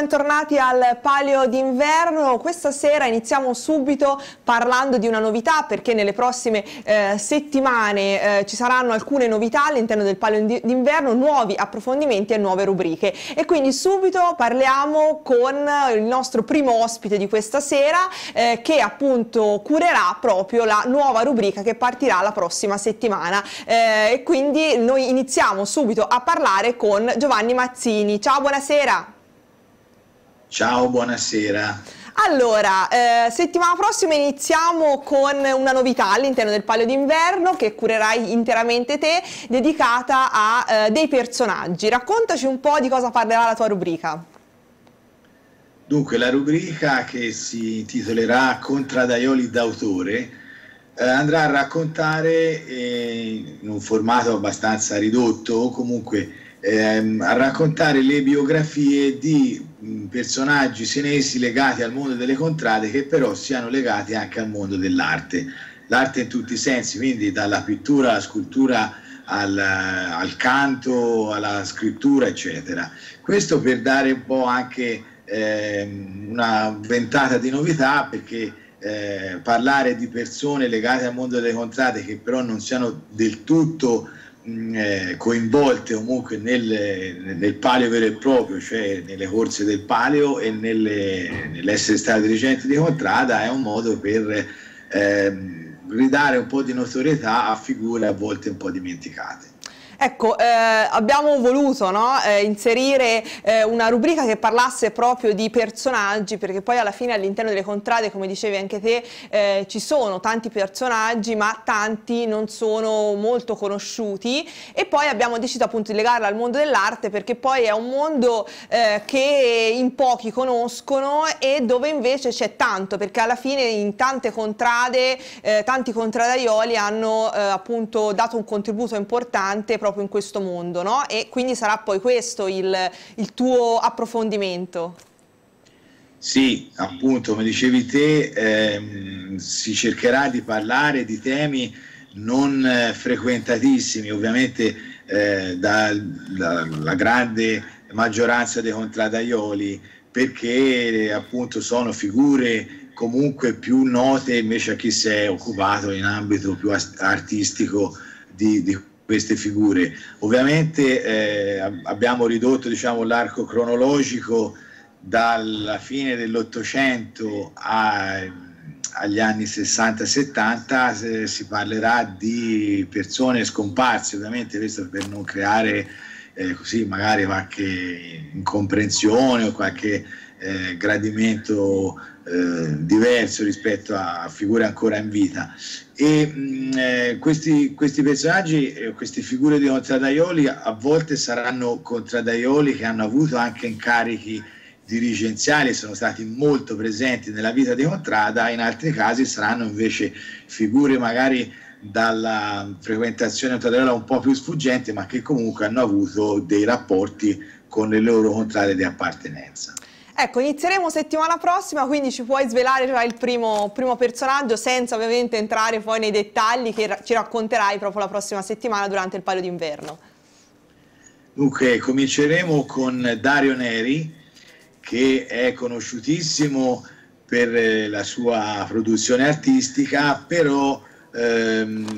bentornati al Palio d'inverno. Questa sera iniziamo subito parlando di una novità perché nelle prossime eh, settimane eh, ci saranno alcune novità all'interno del Palio d'inverno, nuovi approfondimenti e nuove rubriche. E quindi subito parliamo con il nostro primo ospite di questa sera eh, che appunto curerà proprio la nuova rubrica che partirà la prossima settimana. Eh, e quindi noi iniziamo subito a parlare con Giovanni Mazzini. Ciao, buonasera. Ciao, buonasera. Allora, eh, settimana prossima iniziamo con una novità all'interno del Palio d'inverno che curerai interamente te, dedicata a eh, dei personaggi. Raccontaci un po' di cosa parlerà la tua rubrica. Dunque, la rubrica che si intitolerà Contradaioli d'autore eh, andrà a raccontare eh, in un formato abbastanza ridotto o comunque ehm, a raccontare le biografie di personaggi senesi legati al mondo delle contrade che però siano legati anche al mondo dell'arte. L'arte in tutti i sensi, quindi dalla pittura alla scultura al, al canto, alla scrittura, eccetera. Questo per dare un po' anche eh, una ventata di novità perché eh, parlare di persone legate al mondo delle contrade che però non siano del tutto eh, coinvolte comunque nel, nel, palio vero e proprio, cioè nelle corse del palio e nelle, nell'essere stati dirigenti di contrada, è un modo per eh, ridare un po' di notorietà a figure a volte un po' dimenticate. Ecco, eh, abbiamo voluto no, eh, inserire eh, una rubrica che parlasse proprio di personaggi, perché poi alla fine all'interno delle contrade, come dicevi anche te, eh, ci sono tanti personaggi, ma tanti non sono molto conosciuti. E poi abbiamo deciso appunto di legarla al mondo dell'arte perché poi è un mondo eh, che in pochi conoscono e dove invece c'è tanto, perché alla fine in tante contrade, eh, tanti contradaioli hanno appunto dato un contributo importante proprio proprio in questo mondo, no? E quindi sarà poi questo il, il tuo approfondimento. Sì, appunto, come dicevi te, ehm, si cercherà di parlare di temi non eh, frequentatissimi, ovviamente eh, dalla grande maggioranza dei contradaioli, perché appunto sono figure comunque più note invece a chi si è occupato in ambito più artistico di, di queste figure. Ovviamente eh, abbiamo ridotto diciamo, l'arco cronologico dalla fine dell'Ottocento agli anni 60-70, si parlerà di persone scomparse, ovviamente questo per non creare eh, così magari qualche incomprensione o qualche eh, gradimento eh, diverso rispetto a figure ancora in vita. E mh, mm, eh, questi, questi, personaggi, eh, queste figure di contradaioli a volte saranno contradaioli che hanno avuto anche incarichi dirigenziali, sono stati molto presenti nella vita di Contrada, in altri casi saranno invece figure magari dalla frequentazione contradaiola un po' più sfuggente, ma che comunque hanno avuto dei rapporti con le loro contrade di appartenenza. Ecco, inizieremo settimana prossima, quindi ci puoi svelare già il primo, primo, personaggio senza ovviamente entrare poi nei dettagli che ci racconterai proprio la prossima settimana durante il Palio d'inverno. Dunque, cominceremo con Dario Neri, che è conosciutissimo per eh, la sua produzione artistica, però ehm,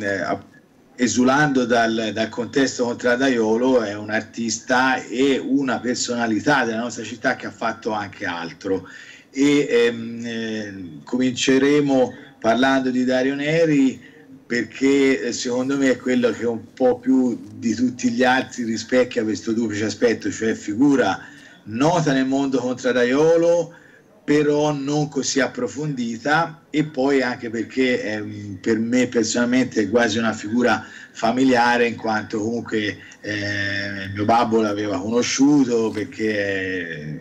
esulando dal, dal, contesto contradaiolo, è un artista e una personalità della nostra città che ha fatto anche altro. E ehm, eh, cominceremo parlando di Dario Neri perché eh, secondo me è quello che un po' più di tutti gli altri rispecchia questo duplice aspetto, cioè figura nota nel mondo contradaiolo, però non così approfondita e poi anche perché eh, per me personalmente è quasi una figura familiare in quanto comunque eh, mio babbo l'aveva conosciuto perché è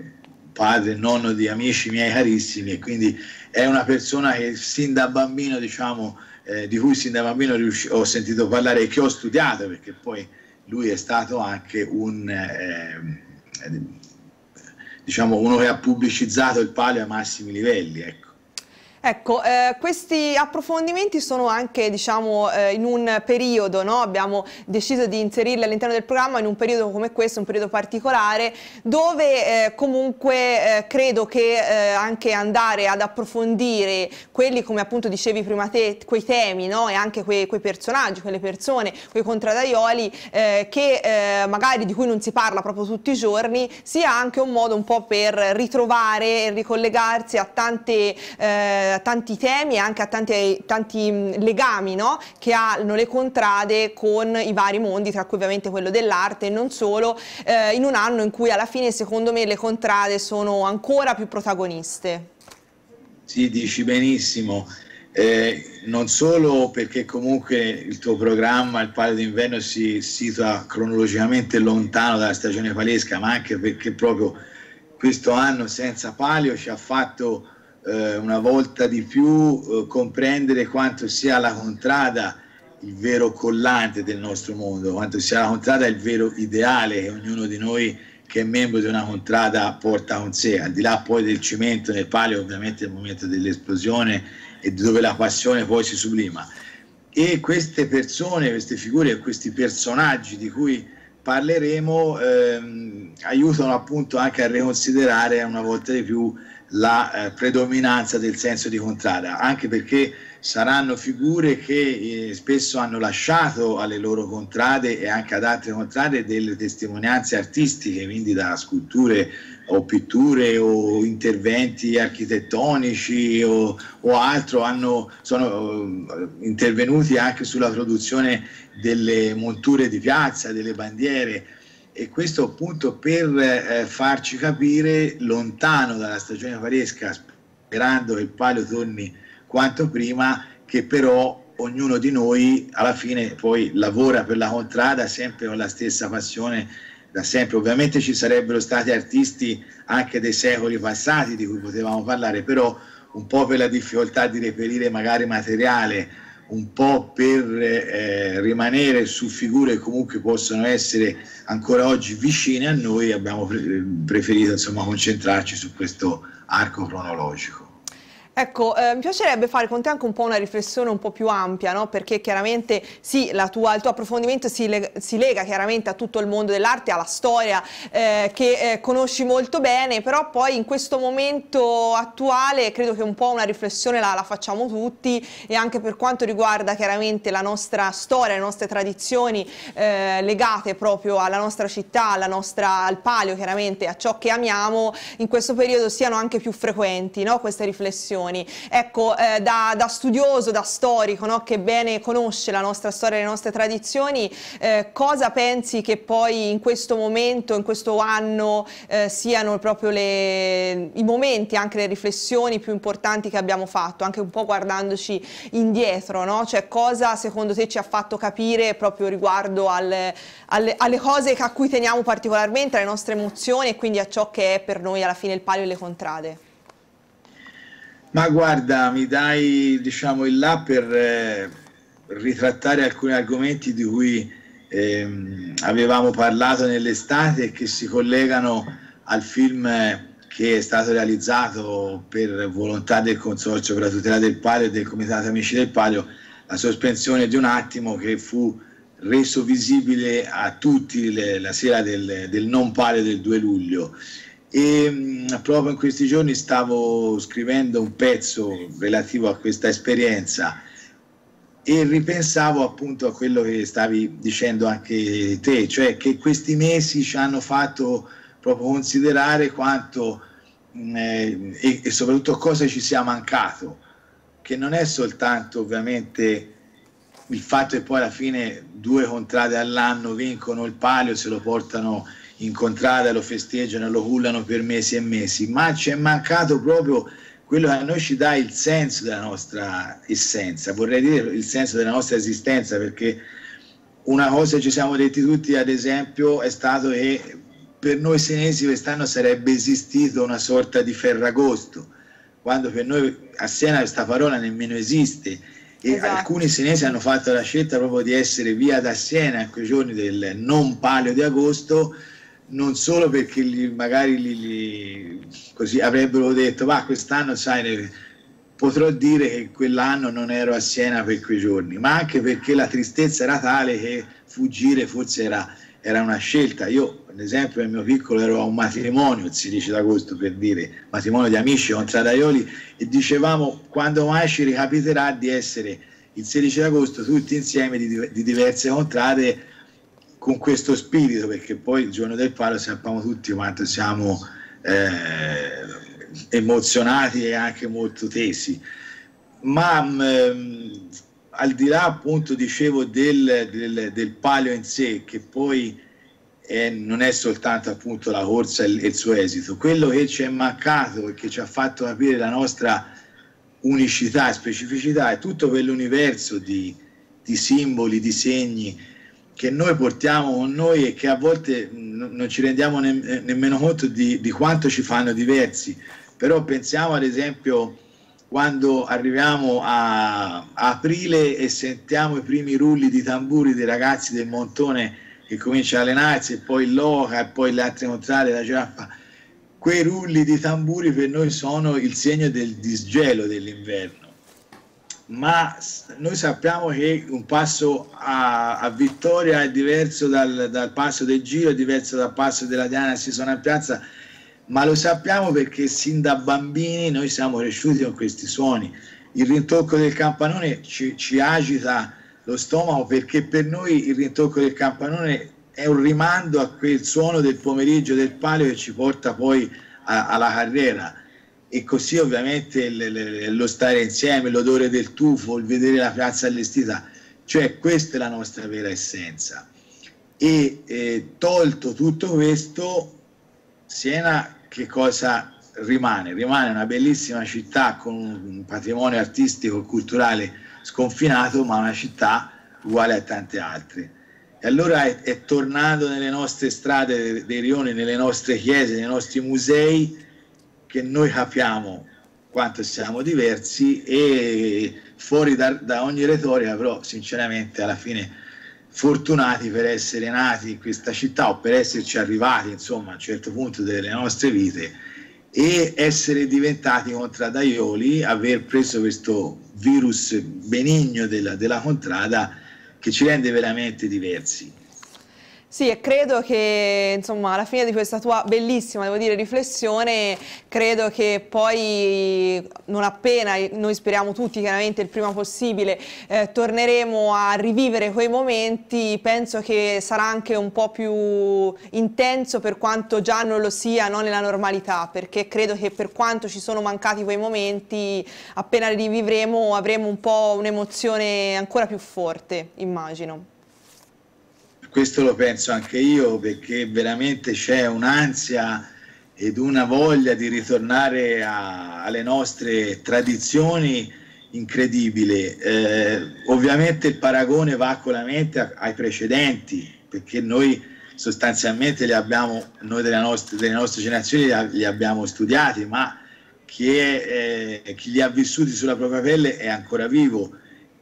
padre e nonno di amici miei carissimi e quindi è una persona che sin da bambino diciamo eh, di cui sin da bambino ho sentito parlare e che ho studiato perché poi lui è stato anche un eh, diciamo uno che ha pubblicizzato il palio ai massimi livelli. Ecco. Ecco, eh, questi approfondimenti sono anche diciamo, eh, in un periodo, no? abbiamo deciso di inserirli all'interno del programma in un periodo come questo, un periodo particolare, dove eh, comunque eh, credo che eh, anche andare ad approfondire quelli, come appunto dicevi prima te, quei temi no? e anche quei, quei, personaggi, quelle persone, quei contradaioli eh, che magari di cui non si parla proprio tutti i giorni, sia anche un modo un po' per ritrovare e ricollegarsi a tante tanti temi e anche a tanti, tanti mm, legami no? che hanno le contrade con i vari mondi, tra cui ovviamente quello dell'arte e non solo, eh, in un anno in cui alla fine secondo me le contrade sono ancora più protagoniste. Sì, dici benissimo. Eh, non solo perché comunque il tuo programma, il Palio d'inverno, si situa cronologicamente lontano dalla stagione palesca, ma anche perché proprio questo anno senza palio ci ha fatto eh, una volta di più eh, comprendere quanto sia la contrada il vero collante del nostro mondo, quanto sia la contrada il vero ideale che ognuno di noi che è membro di una contrada porta con sé, al di là poi del cimento nel palio, ovviamente è il momento dell'esplosione e dove la passione poi si sublima. E queste persone, queste figure, questi personaggi di cui parleremo ehm, aiutano appunto anche a riconsiderare una volta di più la eh, predominanza del senso di contrada, anche perché saranno figure che eh, spesso hanno lasciato alle loro contrade e anche ad altre contrade delle testimonianze artistiche, quindi da sculture o pitture o interventi architettonici o, o altro, hanno, sono uh, intervenuti anche sulla produzione delle monture di piazza, delle bandiere e questo appunto per eh, farci capire lontano dalla stagione paresca, sperando che il palio torni quanto prima, che però ognuno di noi alla fine poi lavora per la contrada sempre con la stessa passione da sempre. Ovviamente ci sarebbero stati artisti anche dei secoli passati di cui potevamo parlare, però un po' per la difficoltà di reperire magari materiale un po' per eh, rimanere su figure che comunque possono essere ancora oggi vicine a noi, abbiamo preferito insomma, concentrarci su questo arco cronologico. Ecco, eh, mi piacerebbe fare con te anche un po' una riflessione un po' più ampia, no? perché chiaramente sì, tua, il tuo approfondimento si, lega, si lega chiaramente a tutto il mondo dell'arte, alla storia eh, che eh, conosci molto bene, però poi in questo momento attuale credo che un po' una riflessione la, la facciamo tutti e anche per quanto riguarda chiaramente la nostra storia, le nostre tradizioni eh, legate proprio alla nostra città, alla nostra, al palio chiaramente, a ciò che amiamo, in questo periodo siano anche più frequenti no? queste riflessioni tradizioni. Ecco, eh, da, da, studioso, da storico, no, che bene conosce la nostra storia e le nostre tradizioni, eh, cosa pensi che poi in questo momento, in questo anno, eh, siano proprio le, i momenti, anche le riflessioni più importanti che abbiamo fatto, anche un po' guardandoci indietro, no? Cioè cosa secondo te ci ha fatto capire proprio riguardo alle, alle, alle cose a cui teniamo particolarmente, alle nostre emozioni e quindi a ciò che è per noi alla fine il palio e le contrade? Ma guarda, mi dai diciamo il là per eh, ritrattare alcuni argomenti di cui eh, avevamo parlato nell'estate e che si collegano al film che è stato realizzato per volontà del Consorzio per la tutela del Palio e del Comitato Amici del Palio, la sospensione di un attimo che fu reso visibile a tutti le, la sera del, del non palio del 2 luglio e mm, proprio in questi giorni stavo scrivendo un pezzo relativo a questa esperienza e ripensavo appunto a quello che stavi dicendo anche te, cioè che questi mesi ci hanno fatto proprio considerare quanto mm, eh, e, e soprattutto cosa ci sia mancato, che non è soltanto ovviamente il fatto che poi alla fine due contrade all'anno vincono il palio, se lo portano in contrada, lo festeggiano, lo cullano per mesi e mesi, ma ci è mancato proprio quello che a noi ci dà il senso della nostra essenza, vorrei dire il senso della nostra esistenza, perché una cosa che ci siamo detti tutti, ad esempio, è stato che per noi senesi quest'anno sarebbe esistito una sorta di ferragosto, quando per noi a Siena questa parola nemmeno esiste e esatto. alcuni senesi hanno fatto la scelta proprio di essere via da Siena in quei giorni del non palio di agosto non solo perché li, magari li, li, così avrebbero detto ma quest'anno sai potrò dire che quell'anno non ero a Siena per quei giorni, ma anche perché la tristezza era tale che fuggire forse era, era una scelta. Io, ad esempio, nel mio piccolo ero a un matrimonio il 16 d'agosto per dire, matrimonio di amici con Tradaioli, e dicevamo quando mai ci ricapiterà di essere il 16 agosto tutti insieme di, di diverse contrade con questo spirito, perché poi il giorno del palo sappiamo tutti quanto siamo eh, emozionati e anche molto tesi. Ma mh, mm, al di là appunto dicevo del, del, del palio in sé, che poi è, non è soltanto appunto la corsa e il, il suo esito, quello che ci è mancato e che ci ha fatto capire la nostra unicità e specificità è tutto quell'universo di, di simboli, di segni, che noi portiamo con noi e che a volte non ci rendiamo ne- nemmeno conto di, di, quanto ci fanno diversi. Però pensiamo ad esempio quando arriviamo a, aprile e sentiamo i primi rulli di tamburi dei ragazzi del montone che comincia a allenarsi e poi il Loca e poi le altre contrade, la giraffa. Quei rulli di tamburi per noi sono il segno del disgelo dell'inverno ma noi sappiamo che un passo a, a vittoria è diverso dal, dal, passo del giro, è diverso dal passo della Diana si sono in piazza, ma lo sappiamo perché sin da bambini noi siamo cresciuti con questi suoni. Il rintocco del campanone ci, ci agita lo stomaco perché per noi il rintocco del campanone è un rimando a quel suono del pomeriggio del palio che ci porta poi a, alla carriera e così ovviamente lo stare insieme, l'odore del tufo, il vedere la piazza allestita, cioè questa è la nostra vera essenza. E eh, tolto tutto questo, Siena che cosa rimane? Rimane una bellissima città con un patrimonio artistico e culturale sconfinato, ma una città uguale a tante altre. E allora è, è tornato nelle nostre strade dei rioni, nelle nostre chiese, nei nostri musei, che noi capiamo quanto siamo diversi e fuori da, da ogni retorica, però sinceramente alla fine fortunati per essere nati in questa città o per esserci arrivati insomma a un certo punto delle nostre vite e essere diventati contradaioli, aver preso questo virus benigno della, della contrada che ci rende veramente diversi. Sì, e credo che insomma alla fine di questa tua bellissima, devo dire, riflessione, credo che poi non appena, noi speriamo tutti chiaramente il prima possibile, eh, torneremo a rivivere quei momenti, penso che sarà anche un po' più intenso per quanto già non lo sia no, nella normalità, perché credo che per quanto ci sono mancati quei momenti, appena li rivivremo avremo un po' un'emozione ancora più forte, immagino questo lo penso anche io perché veramente c'è un'ansia ed una voglia di ritornare a, alle nostre tradizioni incredibile. Eh, ovviamente il paragone va con la mente ai precedenti perché noi sostanzialmente li abbiamo, noi delle nostre, delle nostre generazioni li, li, abbiamo studiati, ma chi, è, eh, chi li ha vissuti sulla propria pelle è ancora vivo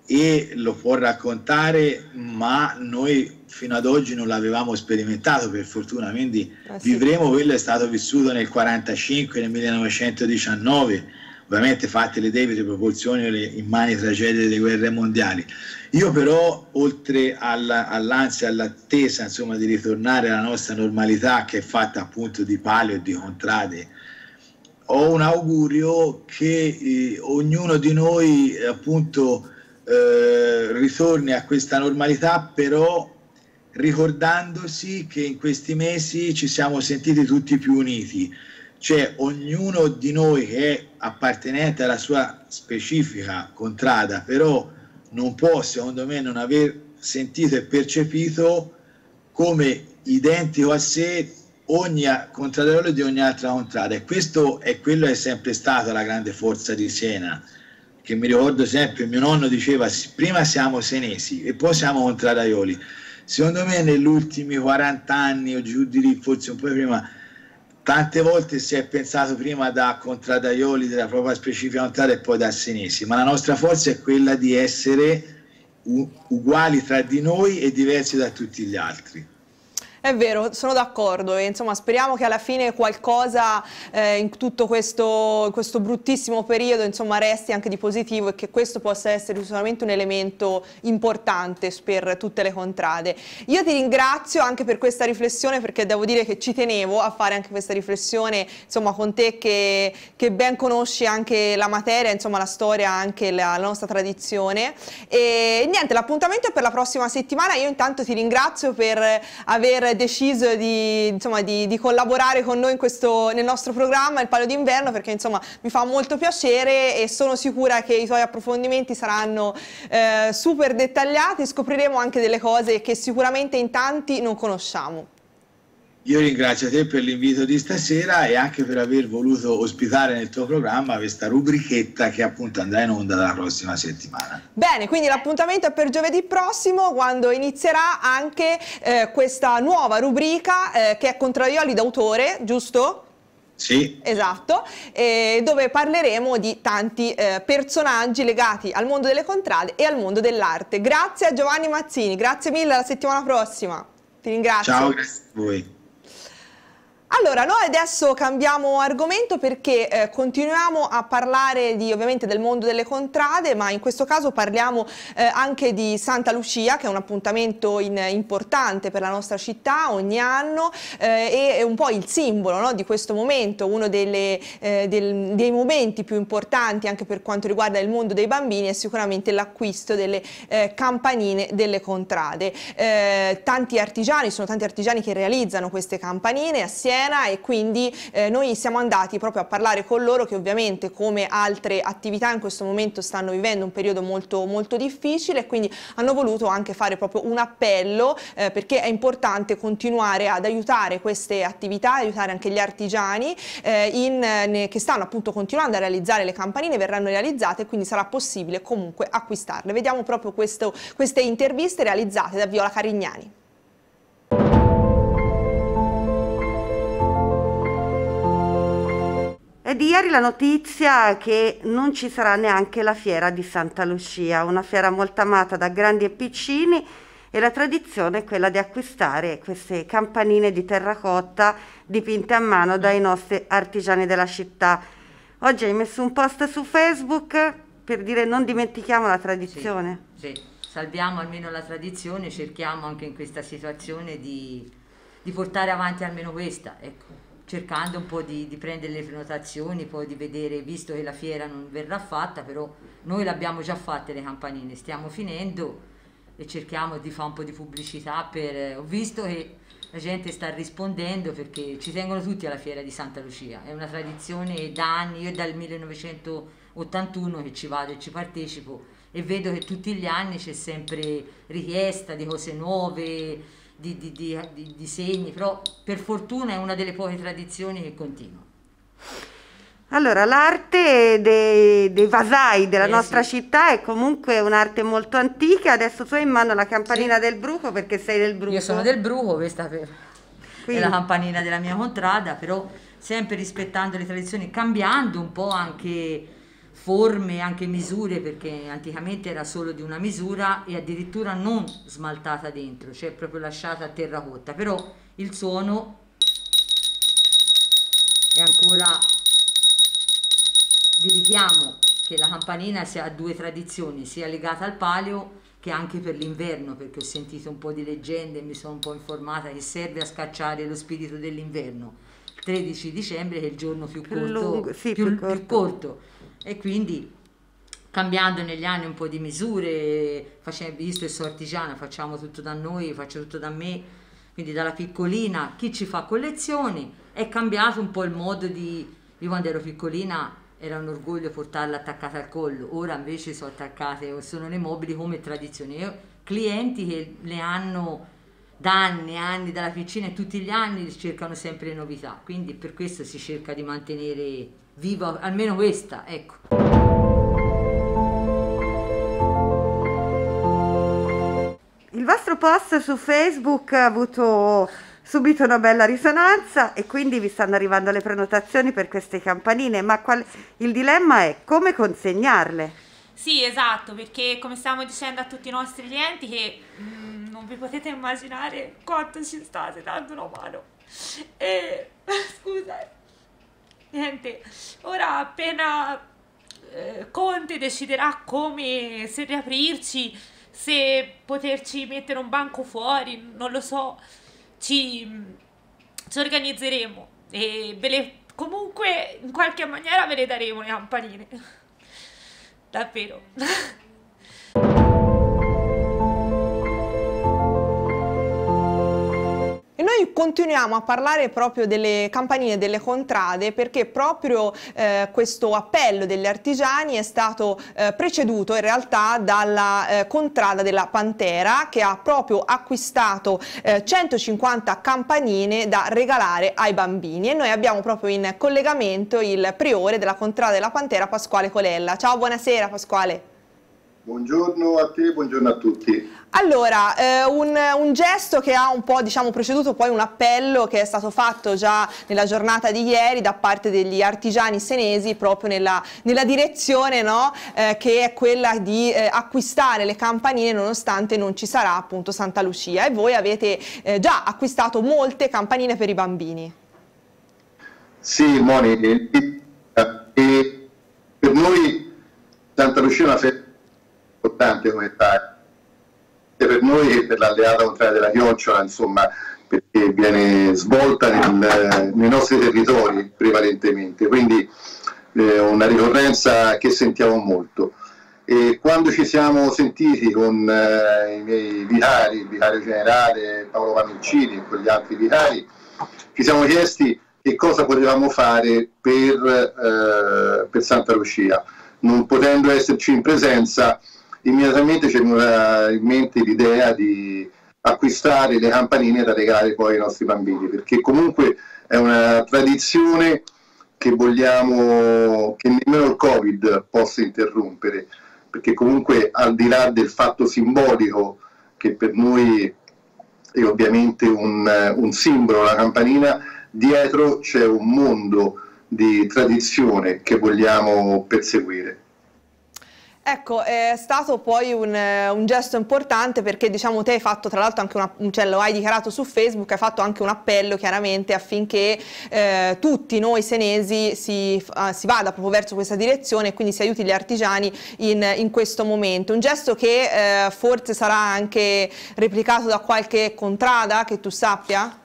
e lo può raccontare, ma noi fino ad oggi non l'avevamo sperimentato per fortuna, quindi ah, sì. vivremo quello che è stato vissuto nel 1945, nel 1919, ovviamente fatte le debite proporzioni alle immani tragedie delle guerre mondiali. Io però, oltre all'ansia, all'attesa insomma, di ritornare alla nostra normalità che è fatta appunto di palio e di contrade, ho un augurio che eh, ognuno di noi appunto eh, ritorni a questa normalità, però ricordandosi che in questi mesi ci siamo sentiti tutti più uniti, cioè ognuno di noi che è appartenente alla sua specifica contrada, però non può, secondo me, non aver sentito e percepito come identico a sé ogni contraddirio di ogni altra contrada e questo è quello che è sempre stata la grande forza di Siena che mi ricordo sempre, mio nonno diceva prima siamo senesi e poi siamo contradaioli. Secondo me negli ultimi 40 anni o giù di lì, forse un po' prima, tante volte si è pensato prima da contradaioli della propria specifica contrada e poi da senesi, ma la nostra forza è quella di essere uguali tra di noi e diversi da tutti gli altri. È vero, sono d'accordo e insomma speriamo che alla fine qualcosa eh, in tutto questo, questo, bruttissimo periodo insomma resti anche di positivo e che questo possa essere solamente un elemento importante per tutte le contrade. Io ti ringrazio anche per questa riflessione perché devo dire che ci tenevo a fare anche questa riflessione insomma con te che, che ben conosci anche la materia, insomma la storia, anche la, la nostra tradizione e niente l'appuntamento è per la prossima settimana, io intanto ti ringrazio per aver deciso di, insomma, di, di collaborare con noi questo, nel nostro programma Il Palio d'Inverno perché insomma, mi fa molto piacere e sono sicura che i tuoi approfondimenti saranno eh, super dettagliati, scopriremo anche delle cose che sicuramente in tanti non conosciamo. Io ringrazio te per l'invito di stasera e anche per aver voluto ospitare nel tuo programma questa rubrichetta che appunto andrà in onda la prossima settimana. Bene, quindi l'appuntamento è per giovedì prossimo quando inizierà anche eh, questa nuova rubrica eh, che è Contrarioli d'autore, giusto? Sì. Esatto, eh, dove parleremo di tanti eh, personaggi legati al mondo delle contrade e al mondo dell'arte. Grazie a Giovanni Mazzini, grazie mille, alla settimana prossima. Ti ringrazio. Ciao, grazie a voi. Allora, noi adesso cambiamo argomento perché eh, continuiamo a parlare di, ovviamente del mondo delle contrade, ma in questo caso parliamo eh, anche di Santa Lucia, che è un appuntamento in, importante per la nostra città ogni anno eh, e un po' il simbolo no, di questo momento, uno delle, eh, del, dei momenti più importanti anche per quanto riguarda il mondo dei bambini è sicuramente l'acquisto delle eh, campanine delle contrade. Eh, tanti artigiani, sono tanti artigiani che realizzano queste campanine assieme Siena e quindi eh, noi siamo andati proprio a parlare con loro che ovviamente come altre attività in questo momento stanno vivendo un periodo molto, molto difficile e quindi hanno voluto anche fare proprio un appello eh, perché è importante continuare ad aiutare queste attività, aiutare anche gli artigiani eh, in, ne, che stanno appunto continuando a realizzare le campanine, verranno realizzate e quindi sarà possibile comunque acquistarle. Vediamo proprio questo, queste interviste realizzate da Viola Carignani. È di ieri la notizia che non ci sarà neanche la fiera di Santa Lucia, una fiera molto amata da grandi e piccini e la tradizione è quella di acquistare queste campanine di terracotta dipinte a mano dai nostri artigiani della città. Oggi hai messo un post su Facebook per dire non dimentichiamo la tradizione. Sì, sì. salviamo almeno la tradizione, cerchiamo anche in questa situazione di, di portare avanti almeno questa. Ecco cercando un po' di, di, prendere le prenotazioni, poi di vedere, visto che la fiera non verrà fatta, però noi l'abbiamo già fatte le campanine, stiamo finendo e cerchiamo di fare un po' di pubblicità per... Ho visto che la gente sta rispondendo perché ci tengono tutti alla fiera di Santa Lucia, è una tradizione da anni, io dal 1981 che ci vado e ci partecipo e vedo che tutti gli anni c'è sempre richiesta di cose nuove, di, di, di, di, segni, però per fortuna è una delle poche tradizioni che continua. Allora, l'arte dei, dei, vasai della eh, nostra sì. città è comunque un'arte molto antica, adesso tu hai in mano la campanina sì. del bruco perché sei del bruco. Io sono del bruco, questa per... è la campanina della mia contrada, però sempre rispettando le tradizioni, cambiando un po' anche forme, anche misure, perché anticamente era solo di una misura e addirittura non smaltata dentro, cioè proprio lasciata a terracotta, però il suono è ancora di richiamo che la campanina sia, ha due tradizioni, sia legata al palio che anche per l'inverno, perché ho sentito un po' di leggende e mi sono un po' informata che serve a scacciare lo spirito dell'inverno. Il 13 dicembre che è il giorno più, più corto, lungo, sì, più, più, corto. più corto e quindi cambiando negli anni un po' di misure, facendo, visto che sono artigiana, facciamo tutto da noi, faccio tutto da me, quindi dalla piccolina, chi ci fa collezioni, è cambiato un po' il modo di... Io quando ero piccolina era un orgoglio portarla attaccata al collo, ora invece sono attaccate, sono le mobili come tradizione. Io, clienti che le hanno da anni e anni dalla piccina e tutti gli anni cercano sempre novità, quindi per questo si cerca di mantenere viva almeno questa, ecco. Il vostro post su Facebook ha avuto subito una bella risonanza e quindi vi stanno arrivando le prenotazioni per queste campanine, ma qual... il dilemma è come consegnarle? Sì, esatto, perché come stiamo dicendo a tutti i nostri clienti che mh, mm, non vi potete immaginare quanto ci state dando una mano. E scusa, niente, ora appena eh, Conte deciderà come, se riaprirci, se poterci mettere un banco fuori, non lo so, ci, ci organizzeremo e ve le, comunque in qualche maniera ve le daremo le campanine. Davvero. noi continuiamo a parlare proprio delle campanine delle contrade perché proprio eh, questo appello degli artigiani è stato eh, preceduto in realtà dalla eh, contrada della Pantera che ha proprio acquistato 150 eh, campanine da regalare ai bambini e noi abbiamo proprio in collegamento il priore della contrada della Pantera Pasquale Colella. Ciao, buonasera Pasquale. Buongiorno a te, buongiorno a tutti. Allora, eh, un, un, gesto che ha un po' diciamo, preceduto poi un appello che è stato fatto già nella giornata di ieri da parte degli artigiani senesi proprio nella, nella direzione no? eh, che è quella di eh, acquistare le campanine nonostante non ci sarà appunto Santa Lucia e voi avete eh, già acquistato molte campanine per i bambini. Sì, Moni, per noi Santa Lucia è una festa importante come tale, per noi e per l'alleata contraria della chiocciola, insomma, perché viene svolta nel, nei nostri territori prevalentemente, quindi eh, una ricorrenza che sentiamo molto. E quando ci siamo sentiti con eh, i miei vicari, il vicario generale Paolo Panuccini e con gli altri vicari, ci siamo chiesti che cosa potevamo fare per, eh, per Santa Lucia. Non potendo esserci in presenza, immediatamente ci è venuta in mente l'idea di acquistare le campanine da regalare poi ai nostri bambini, perché comunque è una tradizione che vogliamo che nemmeno il Covid possa interrompere, perché comunque al di là del fatto simbolico che per noi è ovviamente un, un simbolo, la campanina, dietro c'è un mondo di tradizione che vogliamo perseguire. Ecco, è stato poi un, un, gesto importante perché diciamo te hai fatto tra l'altro anche una, cioè lo hai dichiarato su Facebook, hai fatto anche un appello chiaramente affinché eh, tutti noi senesi si, uh, si, vada proprio verso questa direzione e quindi si aiuti gli artigiani in, in questo momento. Un gesto che eh, forse sarà anche replicato da qualche contrada che tu sappia?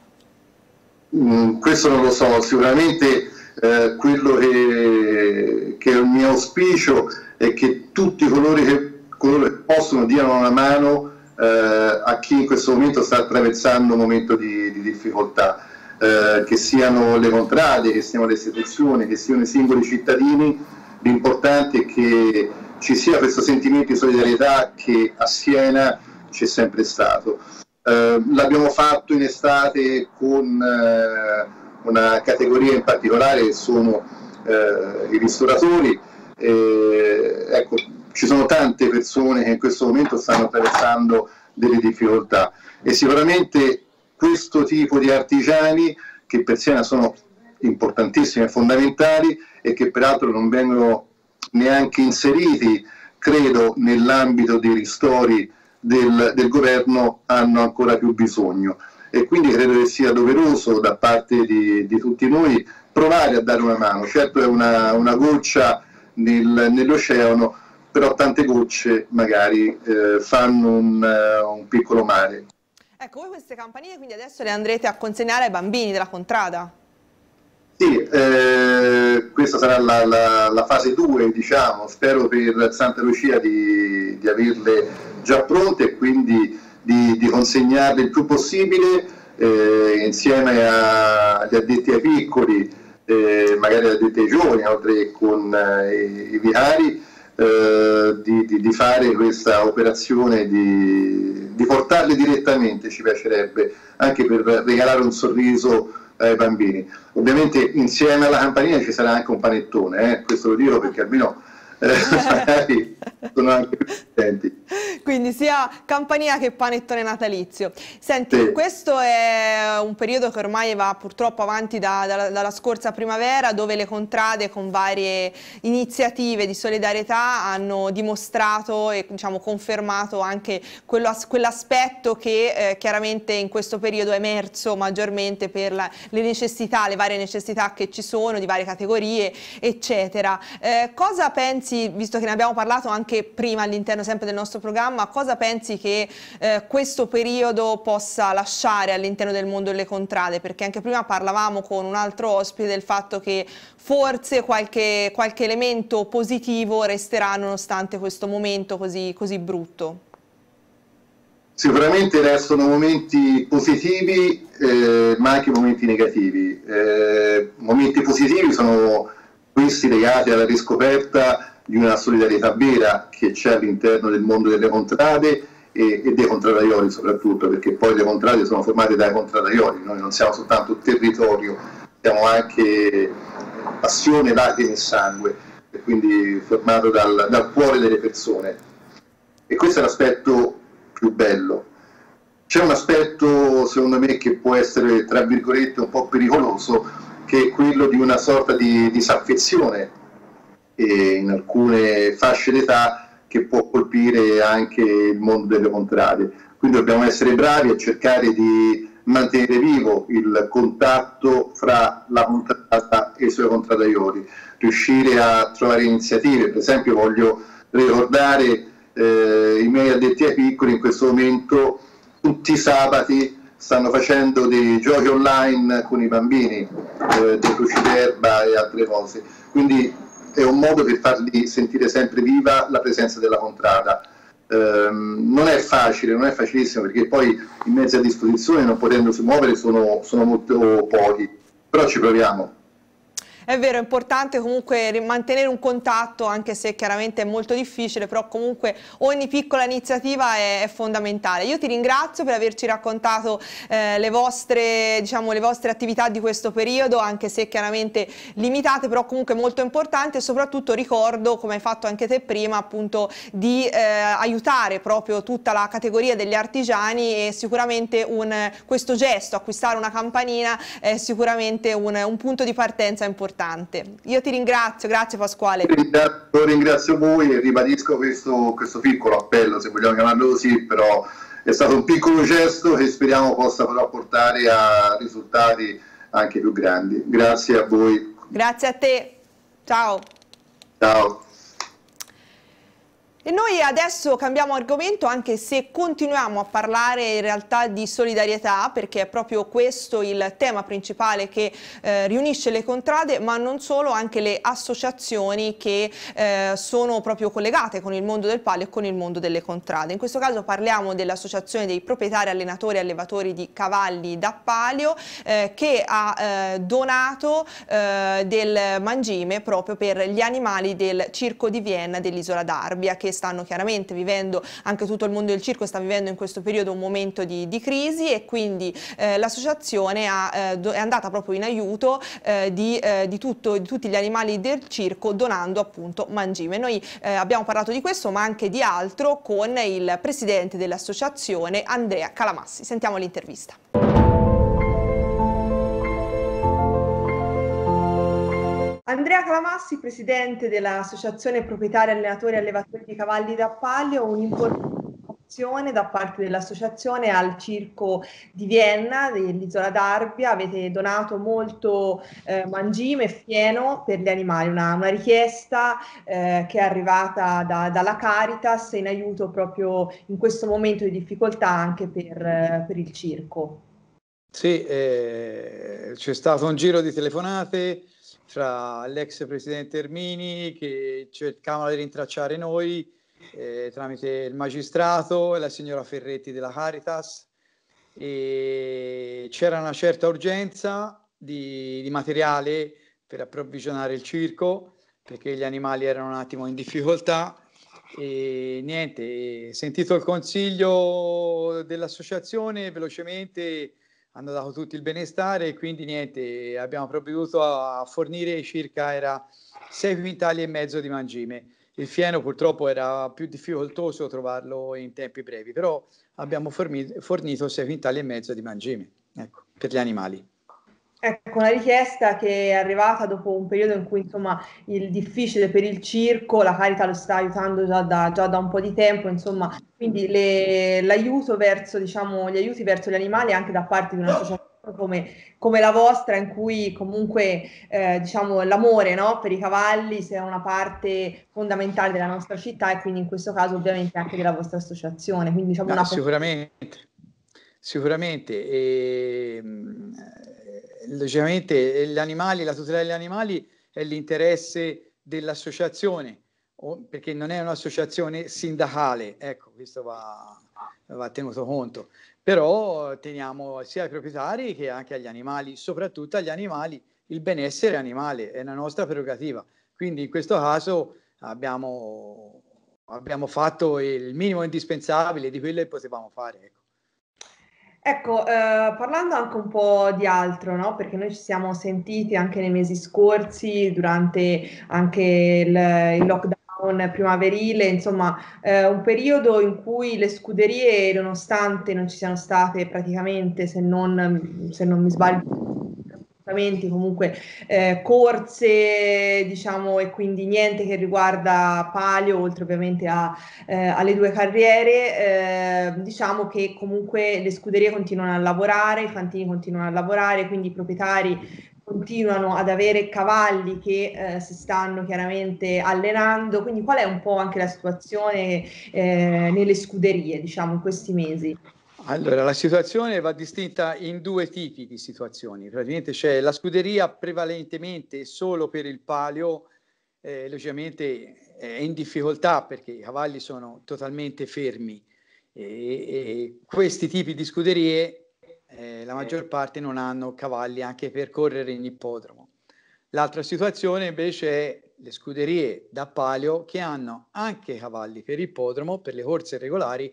Mm, questo non lo so, sicuramente eh, quello che, che, è il mio auspicio è che tutti coloro che, coloro che possono diano una mano eh, a chi in questo momento sta attraversando un momento di, di difficoltà, eh, che siano le contrade, che siano le istituzioni, che siano i singoli cittadini, l'importante è che ci sia questo sentimento di solidarietà che a Siena c'è sempre stato. Eh, l'abbiamo fatto in estate con eh, una categoria in particolare che sono eh, i ristoratori. ecco, ci sono tante persone che in questo momento stanno attraversando delle difficoltà e sicuramente questo tipo di artigiani che per Siena sono importantissimi e fondamentali e che peraltro non vengono neanche inseriti, credo, nell'ambito dei ristori del, del governo hanno ancora più bisogno e quindi credo che sia doveroso da parte di, di tutti noi provare a dare una mano. Certo è una, una goccia nel, nell'oceano, però tante gocce magari eh, fanno un, uh, un, piccolo mare. Ecco, voi queste campanine quindi adesso le andrete a consegnare ai bambini della contrada? Sì, eh, questa sarà la, la, la fase 2, diciamo, spero per Santa Lucia di, di averle già pronte e quindi di, di consegnarle il più possibile eh, insieme agli addetti ai piccoli, eh, magari agli addetti ai giovani, oltre che con eh, i, i vicari, eh, di, di, di, fare questa operazione, di, di portarle direttamente, ci piacerebbe, anche per regalare un sorriso ai bambini. Ovviamente insieme alla campanina ci sarà anche un panettone, eh? questo lo dico perché almeno eh, sono anche contenti. quindi sia campanina che panettone natalizio. Senti, sì. questo è un periodo che ormai va purtroppo avanti da, da, dalla scorsa primavera, dove le contrade con varie iniziative di solidarietà hanno dimostrato e diciamo, confermato anche quello, quell'aspetto che eh, chiaramente in questo periodo è emerso maggiormente per la, le necessità, le varie necessità che ci sono di varie categorie, eccetera. Eh, cosa pensi, visto che ne abbiamo parlato anche prima all'interno sempre del nostro programma, cosa pensi che eh, questo periodo possa lasciare all'interno del mondo delle contrade? Perché anche prima parlavamo con un altro ospite del fatto che forse qualche, qualche elemento positivo resterà nonostante questo momento così, così brutto. Sicuramente restano momenti positivi, eh, ma anche momenti negativi. Eh, momenti positivi sono questi legati alla riscoperta di una solidarietà vera che c'è all'interno del mondo delle contrade e, e, dei contradaioli soprattutto, perché poi le contrade sono formate dai contradaioli, noi non siamo soltanto territorio, siamo anche passione, lacrime e sangue, e quindi formato dal, dal cuore delle persone. E questo è l'aspetto più bello. C'è un aspetto, secondo me, che può essere, tra virgolette, un po' pericoloso, che è quello di una sorta di disaffezione in alcune fasce d'età che può colpire anche il mondo delle contrade. Quindi dobbiamo essere bravi a cercare di mantenere vivo il contatto fra la contrada e i suoi contradaioli, riuscire a trovare iniziative, per esempio voglio ricordare eh, i miei addetti ai piccoli in questo momento tutti i sabati stanno facendo dei giochi online con i bambini, eh, dei cruci d'erba e altre cose, quindi è un modo per farli sentire sempre viva la presenza della contrada. Eh, non è facile, non è facilissimo perché poi i mezzi a disposizione non potendosi muovere sono, sono molto pochi, però ci proviamo. È vero, è importante comunque mantenere un contatto, anche se chiaramente è molto difficile, però comunque ogni piccola iniziativa è, è fondamentale. Io ti ringrazio per averci raccontato eh, le, vostre, diciamo, le vostre attività di questo periodo, anche se chiaramente limitate, però comunque molto importante e soprattutto ricordo, come hai fatto anche te prima, appunto di eh, aiutare proprio tutta la categoria degli artigiani e sicuramente un, questo gesto, acquistare una campanina, è sicuramente un, un punto di partenza importante importante. Io ti ringrazio, grazie Pasquale. Ringrazio, ringrazio voi e ribadisco questo, questo piccolo appello, se vogliamo chiamarlo così, però è stato un piccolo gesto che speriamo possa però portare a risultati anche più grandi. Grazie a voi. Grazie a te. Ciao. Ciao. E noi adesso cambiamo argomento anche se continuiamo a parlare in realtà di solidarietà perché è proprio questo il tema principale che eh, riunisce le contrade ma non solo anche le associazioni che eh, sono proprio collegate con il mondo del palio e con il mondo delle contrade. In questo caso parliamo dell'associazione dei proprietari, allenatori e allevatori di cavalli da palio eh, che ha eh, donato eh, del mangime proprio per gli animali del circo di Vienna dell'isola d'Arbia che stanno chiaramente vivendo, anche tutto il mondo del circo sta vivendo in questo periodo un momento di, di crisi e quindi eh, l'associazione eh, è andata proprio in aiuto eh, di, eh, di, tutto, di, tutti gli animali del circo donando appunto mangime. Noi eh, abbiamo parlato di questo ma anche di altro con il presidente dell'associazione Andrea Calamassi. Sentiamo l'intervista. Andrea Calamassi, presidente dell'Associazione Proprietari Allenatori e Allevatori di Cavalli da Palio, un'importazione da parte dell'associazione al circo di Vienna dell'isola d'Arbia. Avete donato molto eh, mangime e fieno per gli animali, una, una richiesta eh, che è arrivata da, dalla Caritas in aiuto proprio in questo momento di difficoltà anche per, eh, per il circo. Sì, eh, c'è stato un giro di telefonate fra l'ex presidente Ermini che cercavano di rintracciare noi eh, tramite il magistrato e la signora Ferretti della Caritas. E c'era una certa urgenza di, di materiale per approvvigionare il circo perché gli animali erano un attimo in difficoltà. E niente, sentito il consiglio dell'associazione velocemente hanno dato tutti il benestare e quindi niente, abbiamo provveduto a fornire circa era 6 quintali e mezzo di mangime il fieno purtroppo era più difficoltoso trovarlo in tempi brevi, però abbiamo fornito, fornito 6 quintali e mezzo di mangime ecco, per gli animali. Ecco, una richiesta che è arrivata dopo un periodo in cui insomma il difficile per il circo, la Carità lo sta aiutando già da, già da un po' di tempo, insomma, quindi le, l'aiuto verso, diciamo, gli aiuti verso gli animali anche da parte di un'associazione come, come la vostra, in cui comunque eh, diciamo, l'amore no, per i cavalli sia una parte fondamentale della nostra città e quindi in questo caso ovviamente anche della vostra associazione. Quindi, diciamo, no, una... Sicuramente, sicuramente. E, logicamente gli animali, la tutela degli animali è l'interesse dell'associazione, perché non è un'associazione sindacale, ecco, questo va, va tenuto conto, però teniamo sia ai proprietari che anche agli animali, soprattutto agli animali, il benessere animale è una nostra prerogativa, quindi in questo caso abbiamo, abbiamo fatto il minimo indispensabile di quello che potevamo fare. Ecco. Ecco, eh, parlando anche un po' di altro, no? Perché noi ci siamo sentiti anche nei mesi scorsi, durante anche il, il lockdown primaverile, insomma, eh, un periodo in cui le scuderie, nonostante non ci siano state praticamente, se non, se non mi sbaglio, comunque eh, corse, diciamo, e quindi niente che riguarda Palio, oltre ovviamente a, eh, alle due carriere, eh, diciamo che comunque le scuderie continuano a lavorare, i fantini continuano a lavorare, quindi i proprietari continuano ad avere cavalli che eh, si stanno chiaramente allenando, quindi qual è un po' anche la situazione eh, nelle scuderie, diciamo, in questi mesi? Allora, la situazione va distinta in due tipi di situazioni. Praticamente c'è la scuderia prevalentemente solo per il palio, eh, logicamente è in difficoltà perché i cavalli sono totalmente fermi e, e questi tipi di scuderie eh, la maggior parte non hanno cavalli anche per correre in ippodromo. L'altra situazione invece è le scuderie da palio che hanno anche cavalli per ippodromo, per le corse regolari,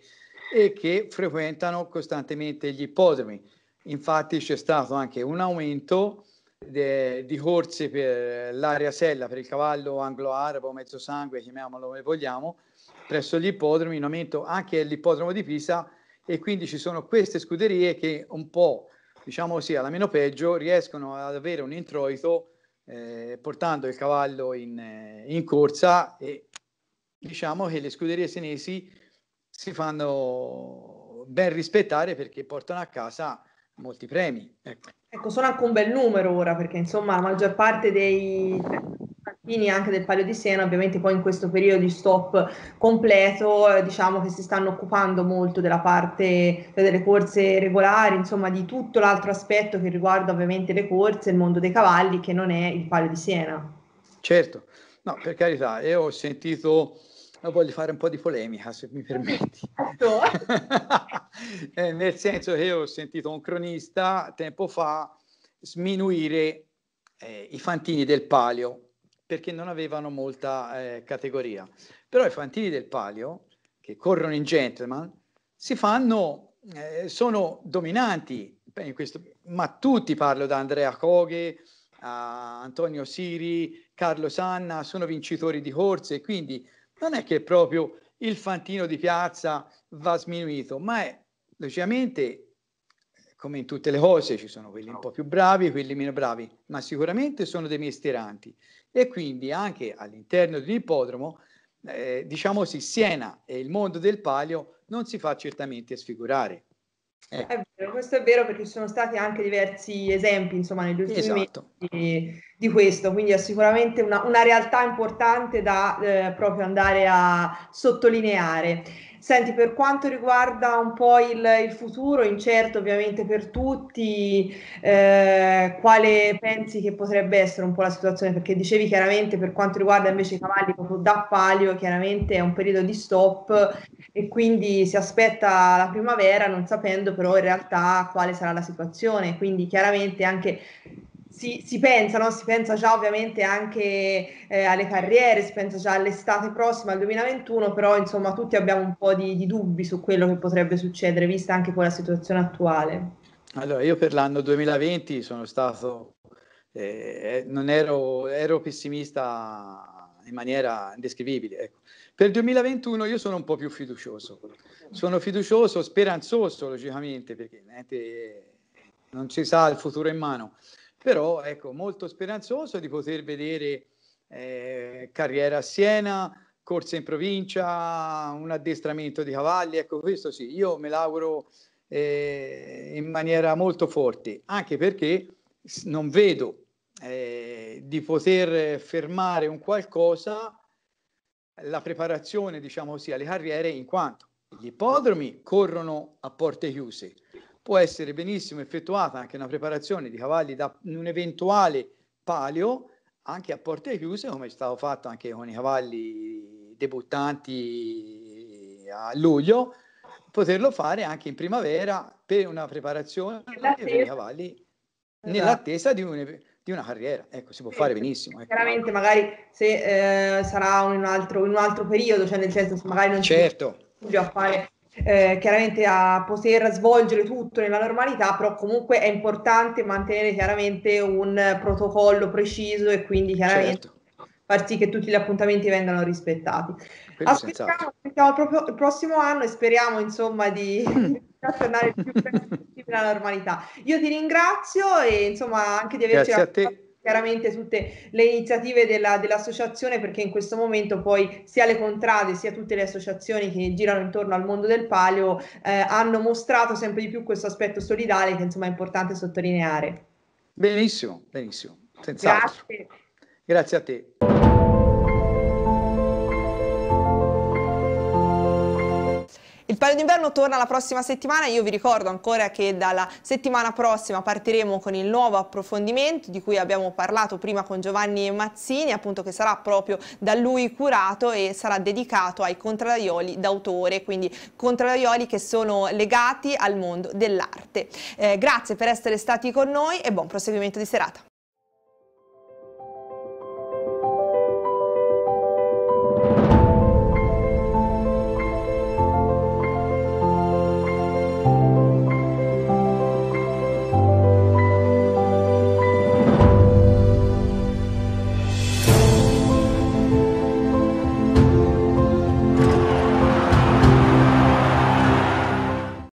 e che frequentano costantemente gli ippodromi. Infatti c'è stato anche un aumento de, di corse per l'area sella, per il cavallo anglo-arabo, mezzo sangue, chiamiamolo come vogliamo, presso gli ippodromi, in aumento anche all'ippodromo di Pisa e quindi ci sono queste scuderie che un po', diciamo così, alla meno peggio, riescono ad avere un introito eh, portando il cavallo in, eh, in corsa e diciamo che le scuderie senesi si fanno ben rispettare perché portano a casa molti premi. Ecco. ecco, sono anche un bel numero ora perché insomma la maggior parte dei fantini anche del Palio di Siena ovviamente poi in questo periodo di stop completo eh, diciamo che si stanno occupando molto della parte delle corse regolari, insomma di tutto l'altro aspetto che riguarda ovviamente le corse, il mondo dei cavalli che non è il Palio di Siena. Certo, no per carità, io ho sentito voglio fare un po' di polemica, se mi permetti. eh, nel senso che ho sentito un cronista tempo fa sminuire eh, i fantini del palio perché non avevano molta eh, categoria. Però i fantini del palio, che corrono in gentleman, si fanno, eh, sono dominanti, in questo, ma tutti parlo da Andrea Coghe, Antonio Siri, Carlo Sanna, sono vincitori di corse, quindi non è che proprio il fantino di piazza va sminuito, ma è logicamente come in tutte le cose ci sono quelli un po' più bravi, quelli meno bravi, ma sicuramente sono dei mestieranti e quindi anche all'interno di un ippodromo, eh, diciamo così, Siena e il mondo del palio non si fa certamente sfigurare. Ecco. È vero, questo è vero perché ci sono stati anche diversi esempi, insomma, negli ultimi esatto. mesi di, questo, quindi è sicuramente una, una realtà importante da eh, proprio andare a sottolineare. Senti, per quanto riguarda un po' il, il futuro, incerto ovviamente per tutti, eh, quale pensi che potrebbe essere un po' la situazione? Perché dicevi chiaramente per quanto riguarda invece i cavalli proprio da palio, chiaramente è un periodo di stop e quindi si aspetta la primavera non sapendo però in realtà quale sarà la situazione. Quindi chiaramente anche si, si pensa, no? si pensa già ovviamente anche eh, alle carriere, si pensa già all'estate prossima, al 2021, però insomma tutti abbiamo un po' di, di dubbi su quello che potrebbe succedere, vista anche poi la situazione attuale. Allora, io per l'anno 2020 sono stato, eh, non ero, ero pessimista in maniera indescrivibile. Ecco. Per il 2021 io sono un po' più fiducioso, sono fiducioso, speranzoso logicamente, perché non si sa il futuro in mano, però ecco, molto speranzoso di poter vedere eh, carriera a Siena, corse in provincia, un addestramento di cavalli, ecco questo sì, io me l'auguro eh, in maniera molto forte, anche perché non vedo eh, di poter fermare un qualcosa la preparazione, diciamo così, alle carriere in quanto gli ippodromi corrono a porte chiuse. Può essere benissimo effettuata anche una preparazione di cavalli da un eventuale palio anche a porte chiuse, come è stato fatto anche con i cavalli debuttanti a luglio, poterlo fare anche in primavera per una preparazione per i cavalli esatto. nell'attesa di un, di una carriera. Ecco, si può fare benissimo. Ecco. Chiaramente, magari se eh, sarà un altro, in un altro periodo, cioè nel senso magari non certo. si a fare eh, chiaramente a poter svolgere tutto nella normalità, però comunque è importante mantenere chiaramente un protocollo preciso e quindi chiaramente certo. far sì che tutti gli appuntamenti vengano rispettati. Aspettiamo, aspettiamo proprio il prossimo anno e speriamo insomma di tornare il più presto possibile alla normalità. Io ti ringrazio e insomma anche di averci raccontato chiaramente tutte le iniziative della, dell'associazione perché in questo momento poi sia le contrade sia tutte le associazioni che girano intorno al mondo del palio eh, hanno mostrato sempre di più questo aspetto solidale che insomma è importante sottolineare. Benissimo, benissimo, senz'altro. Grazie. Grazie a te. Il Palio d'inverno torna la prossima settimana, io vi ricordo ancora che dalla settimana prossima partiremo con il nuovo approfondimento di cui abbiamo parlato prima con Giovanni Mazzini, appunto che sarà proprio da lui curato e sarà dedicato ai contrarioli d'autore, quindi contrarioli che sono legati al mondo dell'arte. Eh, grazie per essere stati con noi e buon proseguimento di serata.